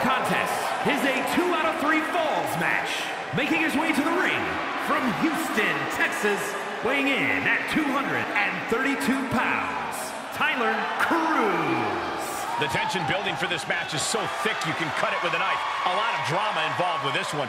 contest is a two out of three falls match. Making his way to the ring from Houston, Texas, weighing in at 232 pounds, Tyler Cruise. The tension building for this match is so thick you can cut it with a knife. A lot of drama involved with this one.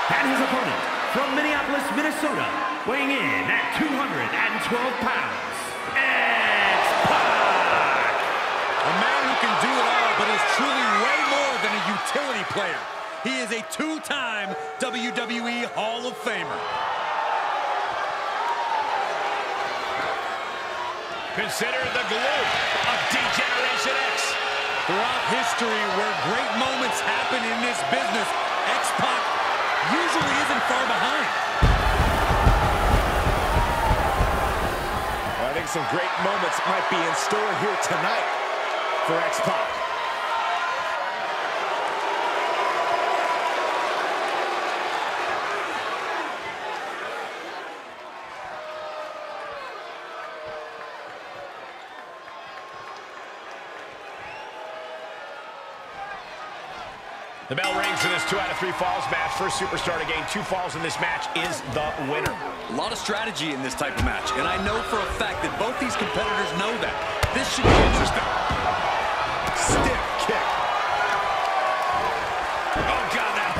And his opponent from Minneapolis, Minnesota, weighing in at 212 pounds, X-Pac. A man who can do it all, but is truly way more than a utility player. He is a two-time WWE Hall of Famer. Consider the glue of D-Generation X. Throughout history, where great moments happen in this business, X-Pac usually isn't far behind. I think some great moments might be in store here tonight for X-Pac. The bell rings for this two out of three falls match. First superstar to gain two falls in this match is the winner. A lot of strategy in this type of match, and I know for a fact that both these competitors know that. This should be interesting. Stiff kick. Oh, God, that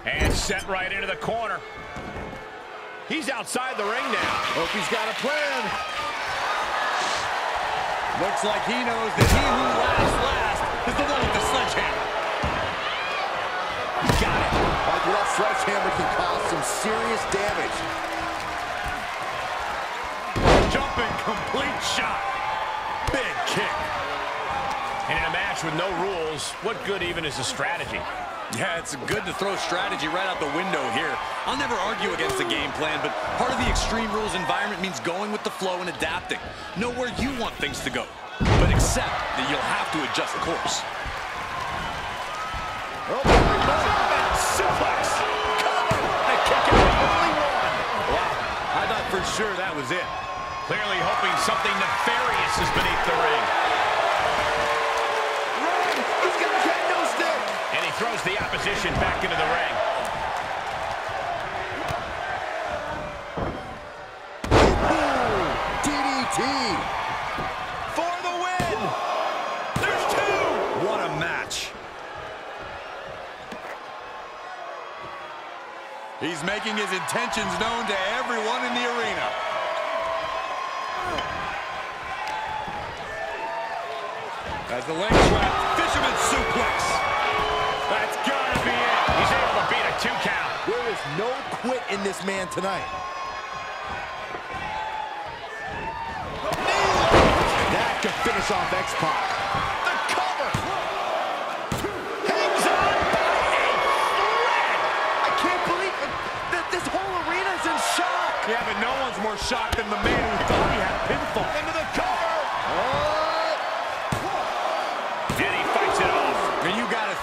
hurt. And set right into the corner. He's outside the ring now. Hope he's got a plan. Looks like he knows that he who laughs last is the one with the sledgehammer. Got it. Like that sledgehammer can cause some serious damage. Jumping complete shot. Big kick. And in a match with no rules, what good even is a strategy? Yeah, it's good to throw strategy right out the window here. I'll never argue against the game plan, but part of the Extreme Rules environment means going with the flow and adapting. Know where you want things to go, but accept that you'll have to adjust the course. Oh, Suplex. Cover. The kick out, only one. Wow, I thought for sure that was it. Clearly hoping something nefarious is beneath the ring. Throws the opposition back into the ring. Ooh, DDT! For the win. There's two. What a match. He's making his intentions known to everyone in the arena. As the leg trap, fisherman suplex. He's able to beat a two count. There is no quit in this man tonight. That could finish off X-Pac. The cover. Hangs on by a thread. I can't believe it. Th- This whole arena's in shock. Yeah, but no one's more shocked than the man who thought he had pinfall. Into the cover.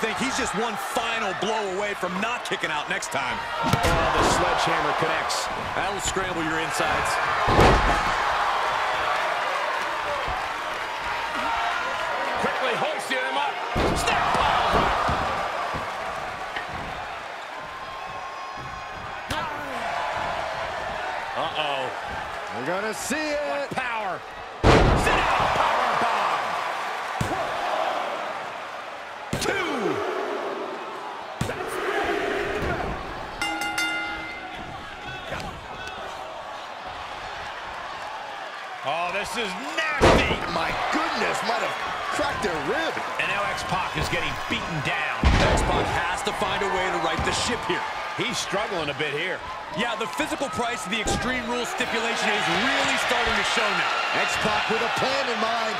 Think he's just one final blow away from not kicking out next time. Oh, the sledgehammer connects. That'll scramble your insides. Quickly hoisting him up. Snap. Uh-oh. We're gonna see it. Power. Sit out. Power this is nasty. My goodness, might have cracked their rib. And now X-Pac is getting beaten down. X-Pac has to find a way to right the ship here. He's struggling a bit here. Yeah, the physical price of the Extreme Rules stipulation is really starting to show now. X-Pac with a plan in mind.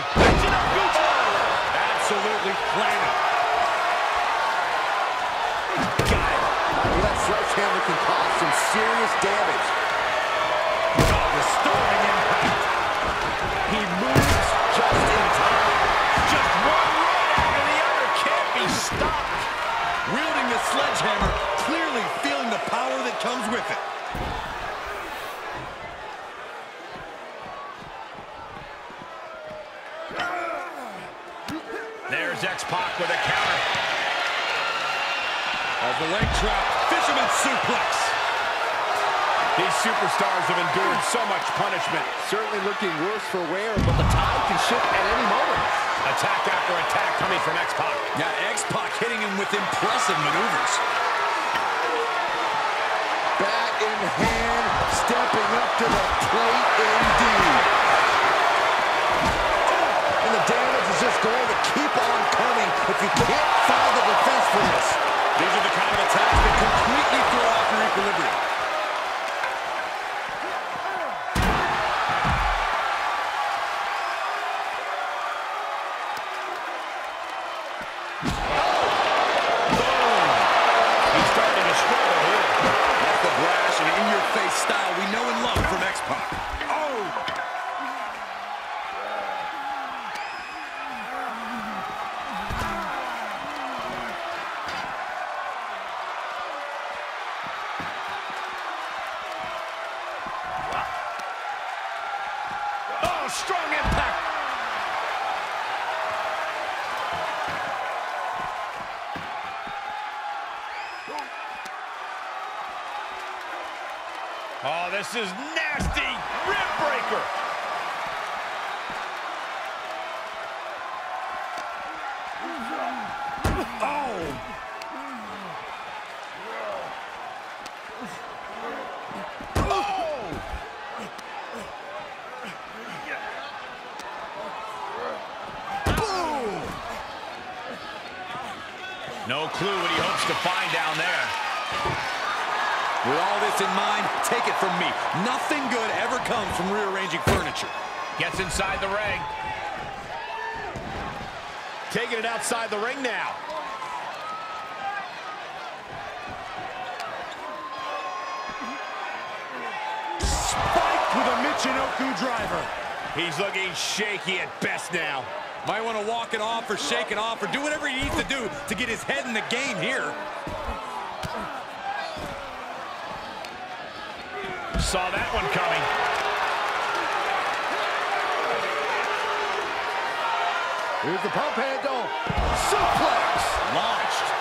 Absolutely planning. Got it. That sledgehammer can cause some serious damage. There's X-Pac with a counter. As the leg trap, fisherman suplex. These superstars have endured so much punishment. Certainly looking worse for wear, but the tide can shift at any moment. Attack after attack coming from X-Pac. Yeah, X-Pac hitting him with impressive maneuvers. Bat in hand, strong impact. Oh, this is nasty. Rib breaker. Oh. Clue what he hopes to find down there. With all this in mind, take it from me. Nothing good ever comes from rearranging furniture. Gets inside the ring. Taking it outside the ring now. Spiked with a Michinoku driver. He's looking shaky at best now. Might want to walk it off or shake it off or do whatever he needs to do to get his head in the game here. Saw that one coming. Here's the pump handle. Suplex. Launched.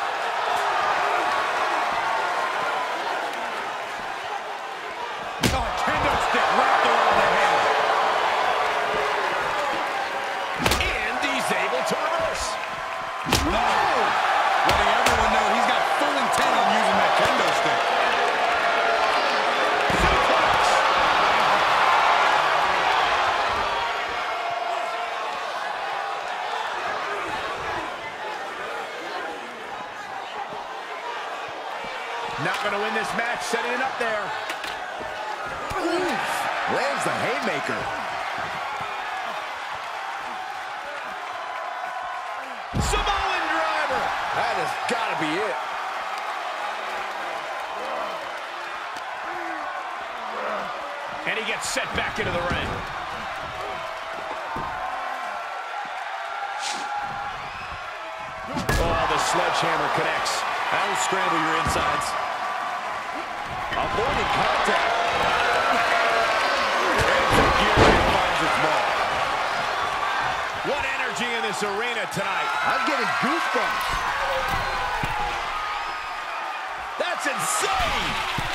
Going to win this match, setting it up there. Lands the haymaker. Samoan driver. That has got to be it. And he gets set back into the ring. Oh, the sledgehammer connects. That will scramble your insides. Avoiding contact. What energy in this arena tonight. I'm getting goosebumps. That's insane.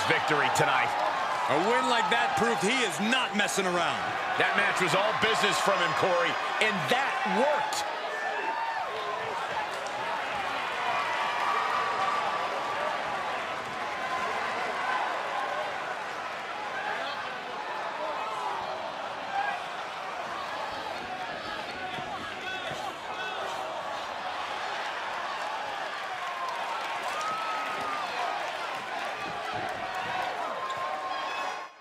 This victory tonight. A win like that proved he is not messing around. That match was all business from him, Corey, and that was